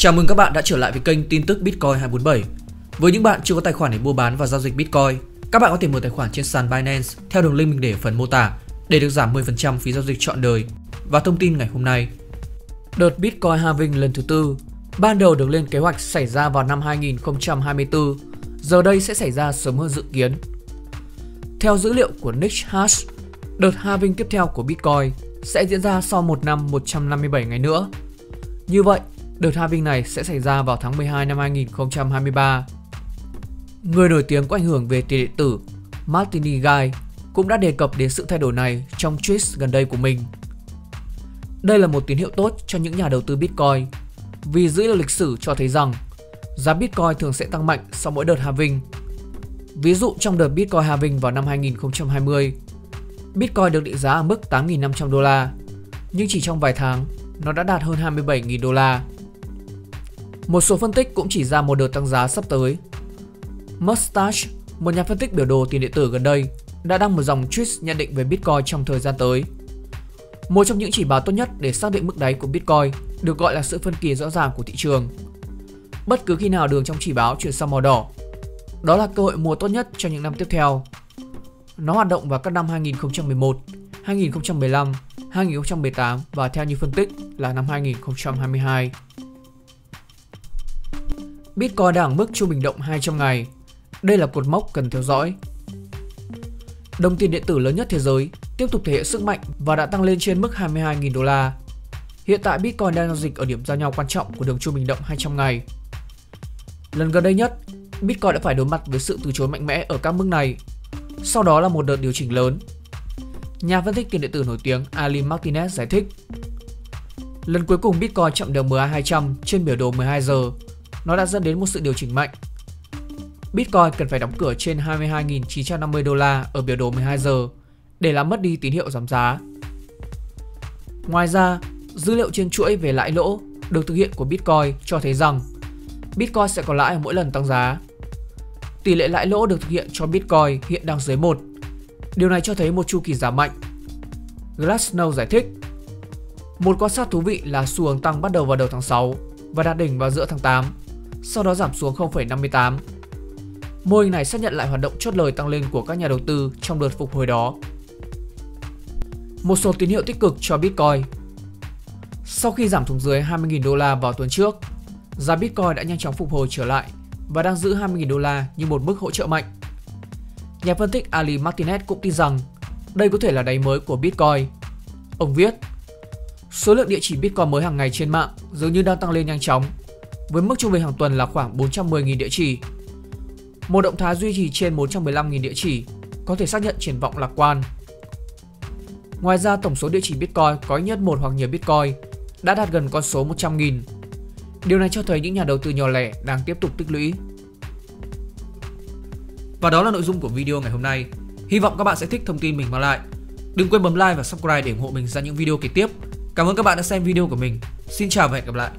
Chào mừng các bạn đã trở lại với kênh tin tức Bitcoin 247. Với những bạn chưa có tài khoản để mua bán và giao dịch Bitcoin, các bạn có thể mở tài khoản trên sàn Binance theo đường link mình để ở phần mô tả để được giảm 10% phí giao dịch trọn đời. Và thông tin ngày hôm nay. Đợt Bitcoin halving lần thứ tư ban đầu được lên kế hoạch xảy ra vào năm 2024, giờ đây sẽ xảy ra sớm hơn dự kiến. Theo dữ liệu của NixHash, đợt halving tiếp theo của Bitcoin sẽ diễn ra sau một năm 157 ngày nữa. Như vậy, Đợt halving này sẽ xảy ra vào tháng 12 năm 2023. Người nổi tiếng có ảnh hưởng về tiền điện tử Martini Guy cũng đã đề cập đến sự thay đổi này trong tweet gần đây của mình. Đây là một tín hiệu tốt cho những nhà đầu tư Bitcoin vì dữ liệu lịch sử cho thấy rằng giá Bitcoin thường sẽ tăng mạnh sau mỗi đợt halving. Ví dụ trong đợt Bitcoin halving vào năm 2020, Bitcoin được định giá ở mức 8.500 đô la, nhưng chỉ trong vài tháng, nó đã đạt hơn 27.000 đô la. Một số phân tích cũng chỉ ra một đợt tăng giá sắp tới. Mustache, một nhà phân tích biểu đồ tiền điện tử gần đây, đã đăng một dòng tweet nhận định về Bitcoin trong thời gian tới. Một trong những chỉ báo tốt nhất để xác định mức đáy của Bitcoin được gọi là sự phân kỳ rõ ràng của thị trường. Bất cứ khi nào đường trong chỉ báo chuyển sang màu đỏ, đó là cơ hội mua tốt nhất cho những năm tiếp theo. Nó hoạt động vào các năm 2011, 2015, 2018 và theo như phân tích là năm 2022. Bitcoin đang ở mức trung bình động 200 ngày. Đây là cột mốc cần theo dõi. Đồng tiền điện tử lớn nhất thế giới tiếp tục thể hiện sức mạnh và đã tăng lên trên mức 22.000 đô la. Hiện tại Bitcoin đang giao dịch ở điểm giao nhau quan trọng của đường trung bình động 200 ngày. Lần gần đây nhất, Bitcoin đã phải đối mặt với sự từ chối mạnh mẽ ở các mức này. Sau đó là một đợt điều chỉnh lớn. Nhà phân tích tiền điện tử nổi tiếng Ali Martinez giải thích Lần cuối cùng Bitcoin chạm đường MA200 trên biểu đồ 12 giờ nó đã dẫn đến một sự điều chỉnh mạnh. Bitcoin cần phải đóng cửa trên 22.950 đô la ở biểu đồ 12 giờ để làm mất đi tín hiệu giảm giá. Ngoài ra, dữ liệu trên chuỗi về lãi lỗ được thực hiện của Bitcoin cho thấy rằng Bitcoin sẽ có lãi ở mỗi lần tăng giá. Tỷ lệ lãi lỗ được thực hiện cho Bitcoin hiện đang dưới 1. Điều này cho thấy một chu kỳ giảm mạnh. Glassnow giải thích, một quan sát thú vị là xu hướng tăng bắt đầu vào đầu tháng 6 và đạt đỉnh vào giữa tháng 8 sau đó giảm xuống 0,58. Mô hình này xác nhận lại hoạt động chốt lời tăng lên của các nhà đầu tư trong đợt phục hồi đó. Một số tín hiệu tích cực cho Bitcoin Sau khi giảm xuống dưới 20.000 đô la vào tuần trước, giá Bitcoin đã nhanh chóng phục hồi trở lại và đang giữ 20.000 đô la như một mức hỗ trợ mạnh. Nhà phân tích Ali Martinez cũng tin rằng đây có thể là đáy mới của Bitcoin. Ông viết, số lượng địa chỉ Bitcoin mới hàng ngày trên mạng dường như đang tăng lên nhanh chóng với mức trung bình hàng tuần là khoảng 410.000 địa chỉ. Một động thái duy trì trên 415.000 địa chỉ có thể xác nhận triển vọng lạc quan. Ngoài ra, tổng số địa chỉ Bitcoin có ít nhất một hoặc nhiều Bitcoin đã đạt gần con số 100.000. Điều này cho thấy những nhà đầu tư nhỏ lẻ đang tiếp tục tích lũy. Và đó là nội dung của video ngày hôm nay. Hy vọng các bạn sẽ thích thông tin mình mang lại. Đừng quên bấm like và subscribe để ủng hộ mình ra những video kế tiếp. Cảm ơn các bạn đã xem video của mình. Xin chào và hẹn gặp lại.